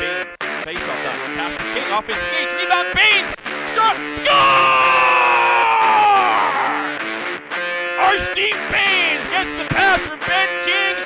Bains, face off that. To King off his skates. Rebound, Bains! Shot! Score! Steve Bains gets the pass from Ben King.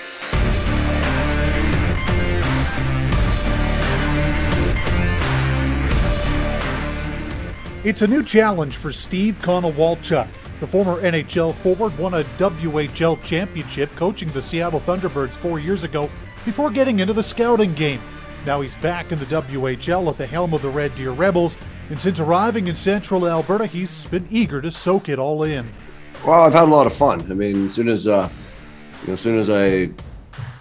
It's a new challenge for Steve Konowalchuk. The former NHL forward won a WHL championship coaching the Seattle Thunderbirds four years ago before getting into the scouting game. Now he's back in the WHL at the helm of the Red Deer Rebels, and since arriving in central Alberta, he's been eager to soak it all in. Well, I've had a lot of fun. I mean, as soon as uh, you know, as soon as I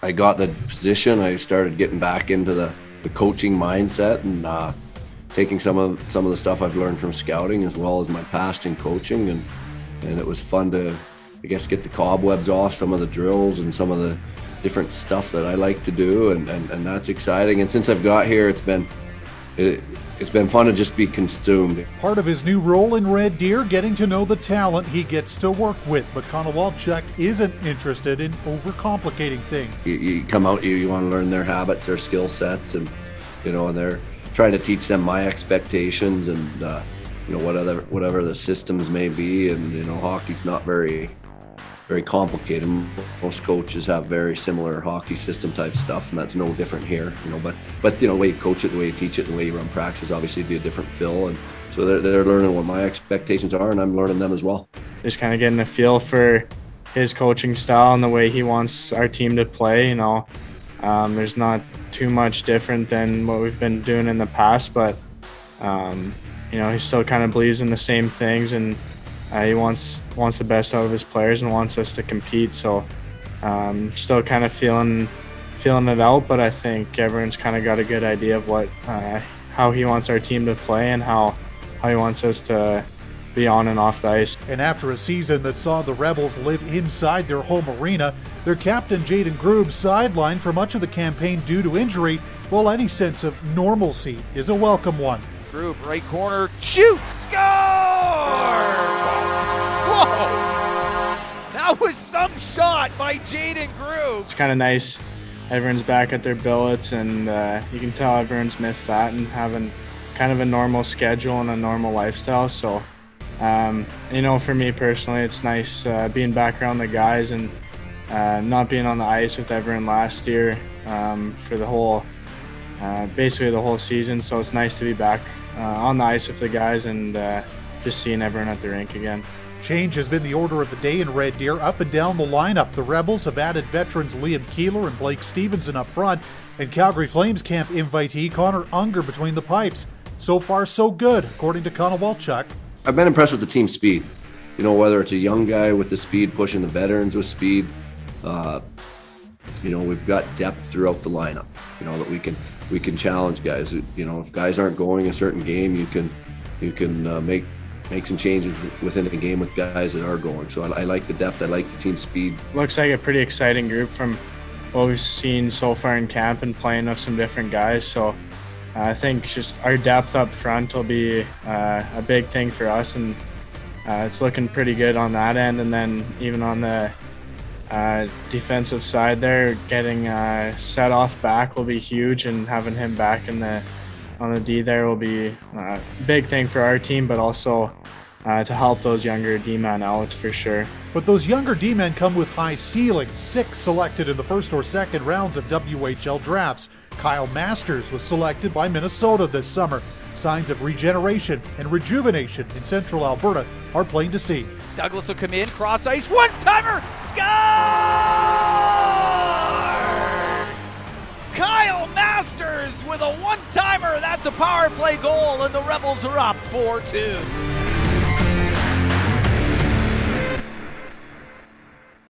I got the position, I started getting back into the, the coaching mindset and uh, taking some of some of the stuff I've learned from scouting as well as my past in coaching, and and it was fun to, I guess, get the cobwebs off some of the drills and some of the different stuff that I like to do, and and, and that's exciting. And since I've got here, it's been it, it's been fun to just be consumed. Part of his new role in Red Deer, getting to know the talent he gets to work with. But Konowalchuk isn't interested in overcomplicating things. You, you come out, you, you want to learn their habits, their skill sets, and you know, and they're trying to teach them my expectations and uh, you know whatever whatever the systems may be. And you know, hockey's not very very complicated. Most coaches have very similar hockey system type stuff, and that's no different here. You know, but but you know, the way you coach it, the way you teach it, the way you run practice, obviously, be a different feel. And so they're they're learning what my expectations are, and I'm learning them as well. Just kind of getting a feel for his coaching style and the way he wants our team to play. You know, um, there's not too much different than what we've been doing in the past, but um, you know, he still kind of believes in the same things and uh, he wants wants the best out of his players and wants us to compete. So um, still kind of feeling feeling it out, but I think everyone's kind of got a good idea of what uh, how he wants our team to play and how how he wants us to be on and off the ice. And after a season that saw the Rebels live inside their home arena, their captain Jayden Grubbe sidelined for much of the campaign due to injury, while any sense of normalcy is a welcome one. Grubbe, right corner, shoots, score! Shot by Jayden Grubbe. It's kind of nice. Everyone's back at their billets, and uh, you can tell everyone's missed that and having kind of a normal schedule and a normal lifestyle. So, um, you know, for me personally, it's nice uh, being back around the guys and uh, not being on the ice with everyone last year um, for the whole, uh, basically the whole season. So it's nice to be back uh, on the ice with the guys and uh, just seeing everyone at the rink again. Change has been the order of the day in Red Deer. Up and down the lineup, the Rebels have added veterans Liam Keeler and Blake Stevenson up front, and Calgary Flames camp invitee Connor Ungar between the pipes. So far, so good, according to Konowalchuk. I've been impressed with the team speed. You know, whether it's a young guy with the speed pushing the veterans with speed, uh, you know, we've got depth throughout the lineup. You know that we can we can challenge guys. You know, if guys aren't going a certain game, you can you can uh, make make some changes within a game with guys that are going. So I, I, like the depth. I like the team speed. Looks like a pretty exciting group from what we've seen so far in camp and playing with some different guys. So uh, I think just our depth up front will be uh, a big thing for us, and uh, it's looking pretty good on that end. And then even on the uh, defensive side there, getting uh, Sedoff back will be huge, and having him back in the on the D there will be a big thing for our team, but also uh, to help those younger D-men out for sure. But those younger D-men come with high ceilings. Six selected in the first or second rounds of WHL drafts. Kyle Masters was selected by Minnesota this summer. Signs of regeneration and rejuvenation in central Alberta are plain to see. Douglas will come in, cross ice, one timer, scores! Kyle Masters with a one timer. That's a power play goal, and the Rebels are up 4 2.